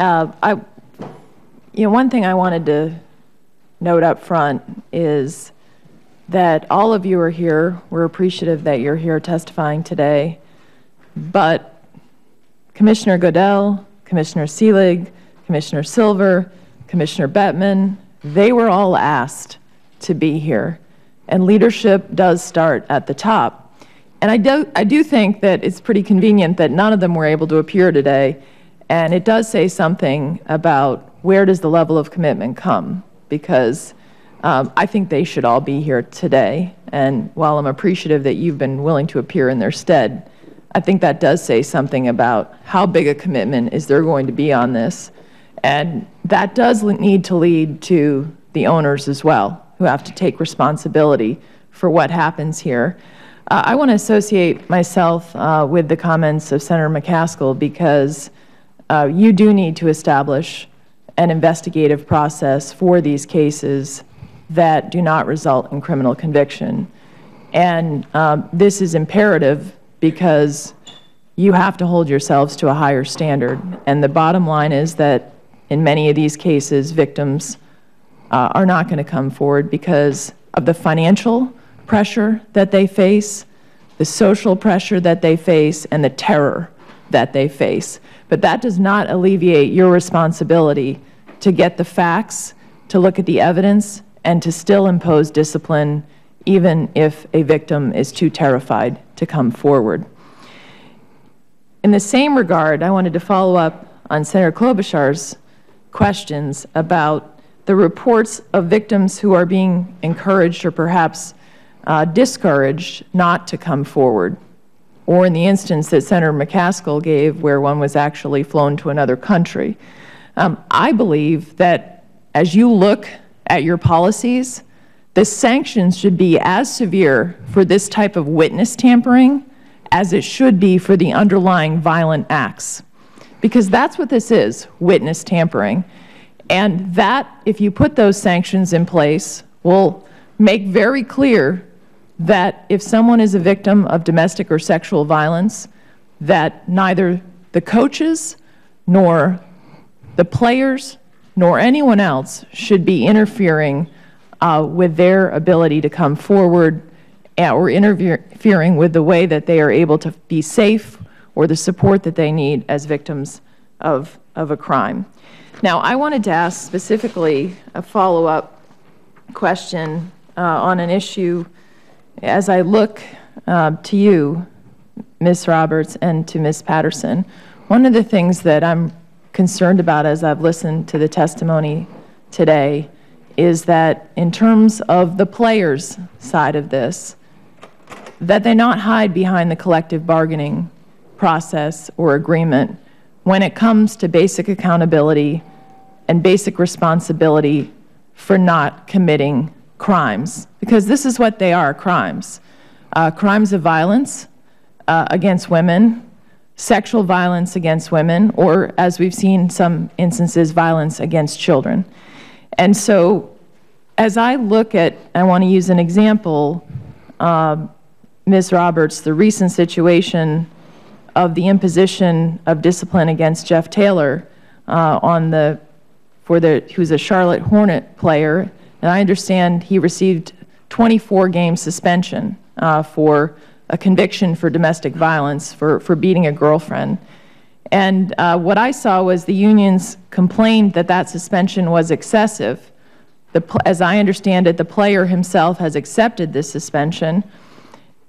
Uh, I, you know, one thing I wanted to note up front is that all of you are here. We're appreciative that you're here testifying today. But Commissioner Goodell, Commissioner Selig, Commissioner Silver, Commissioner Bettman, they were all asked to be here. And leadership does start at the top. And I do, I do think that it's pretty convenient that none of them were able to appear today. And it does say something about where does the level of commitment come? Because um, I think they should all be here today. And while I'm appreciative that you've been willing to appear in their stead, I think that does say something about how big a commitment is there going to be on this. And that does need to lead to the owners as well, who have to take responsibility for what happens here. Uh, I want to associate myself uh, with the comments of Senator McCaskill because uh, you do need to establish an investigative process for these cases that do not result in criminal conviction. And um, this is imperative because you have to hold yourselves to a higher standard. And the bottom line is that in many of these cases, victims uh, are not going to come forward because of the financial pressure that they face, the social pressure that they face, and the terror that they face. But that does not alleviate your responsibility to get the facts, to look at the evidence, and to still impose discipline even if a victim is too terrified to come forward. In the same regard, I wanted to follow up on Senator Klobuchar's questions about the reports of victims who are being encouraged or perhaps uh, discouraged not to come forward, or in the instance that Senator McCaskill gave where one was actually flown to another country. Um, I believe that as you look at your policies, the sanctions should be as severe for this type of witness tampering as it should be for the underlying violent acts. Because that's what this is, witness tampering. And that, if you put those sanctions in place, will make very clear that if someone is a victim of domestic or sexual violence, that neither the coaches nor the players nor anyone else should be interfering uh, with their ability to come forward uh, or interfering with the way that they are able to be safe or the support that they need as victims of, of a crime. Now, I wanted to ask specifically a follow-up question uh, on an issue as I look uh, to you, Ms. Roberts, and to Ms. Patterson. One of the things that I'm concerned about as I've listened to the testimony today is that in terms of the players' side of this, that they not hide behind the collective bargaining process or agreement when it comes to basic accountability and basic responsibility for not committing crimes, because this is what they are, crimes. Uh, crimes of violence uh, against women, sexual violence against women, or as we've seen some instances, violence against children. And so as I look at, I want to use an example, uh, Ms. Roberts, the recent situation of the imposition of discipline against Jeff Taylor uh, on the, for the, who's a Charlotte Hornet player, and I understand he received 24-game suspension uh, for a conviction for domestic violence for, for beating a girlfriend. And uh, what I saw was the unions complained that that suspension was excessive. The, as I understand it, the player himself has accepted this suspension.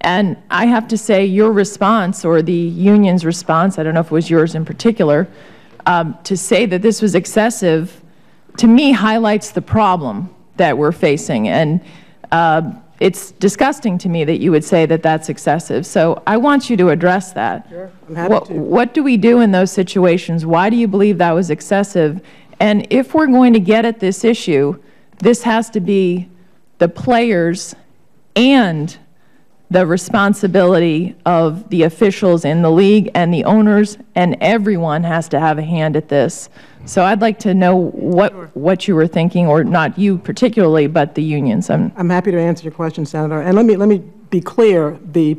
And I have to say your response, or the union's response, I don't know if it was yours in particular, um, to say that this was excessive, to me highlights the problem that we're facing. And uh, it's disgusting to me that you would say that that's excessive. So I want you to address that. Sure, I'm happy what, to. What do we do in those situations? Why do you believe that was excessive? And if we're going to get at this issue, this has to be the players and the responsibility of the officials in the league and the owners, and everyone has to have a hand at this. So I'd like to know what, what you were thinking, or not you particularly, but the unions. I'm, I'm happy to answer your question, Senator. And let me, let me be clear, the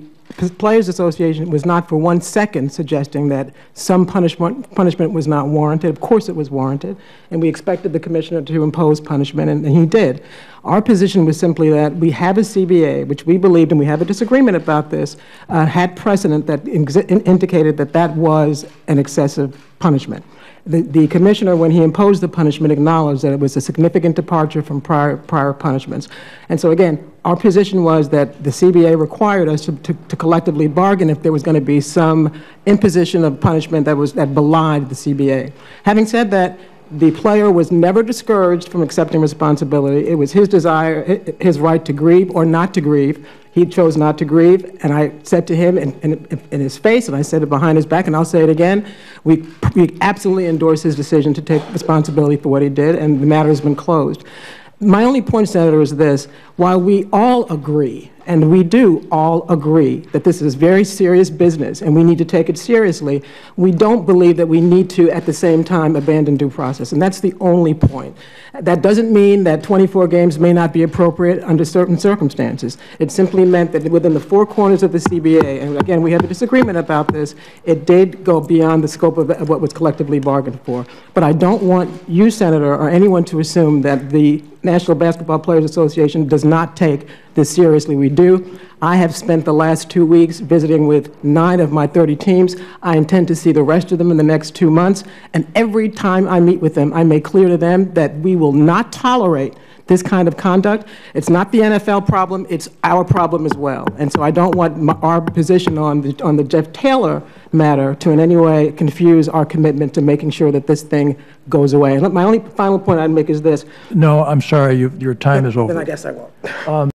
Players Association was not for one second suggesting that some punishment, punishment was not warranted. Of course it was warranted, and we expected the commissioner to impose punishment, and and he did. Our position was simply that we have a CBA, which we believed, and we have a disagreement about this, uh, had precedent that in- indicated that that was an excessive punishment. The, the commissioner, when he imposed the punishment, acknowledged that it was a significant departure from prior, prior punishments. And so again, our position was that the CBA required us to, to to collectively bargain if there was going to be some imposition of punishment that was, that belied the CBA. Having said that, the player was never discouraged from accepting responsibility. It was his desire, his right to grieve or not to grieve. He chose not to grieve, and I said to him in, in, in his face, and I said it behind his back, and I'll say it again, we, we absolutely endorse his decision to take responsibility for what he did, and the matter has been closed. My only point, Senator, is this. While we all agree, and we do all agree, that this is very serious business and we need to take it seriously, we don't believe that we need to, at the same time, abandon due process. And that's the only point. That doesn't mean that 24 games may not be appropriate under certain circumstances. It simply meant that within the four corners of the CBA, and again, we have a disagreement about this, it did go beyond the scope of what was collectively bargained for. But I don't want you, Senator, or anyone to assume that the National Basketball Players Association does not take this seriously. We do. I have spent the last two weeks visiting with nine of my 30 teams. I intend to see the rest of them in the next two months. And every time I meet with them, I make clear to them that we will not tolerate this kind of conduct. It's not the NFL problem, it's our problem as well. And so I don't want my- our position on the, on the Jeff Taylor matter to in any way confuse our commitment to making sure that this thing goes away. And my only final point I'd make is this, No, I'm sorry, you- your time is over. then I guess I won't. Um,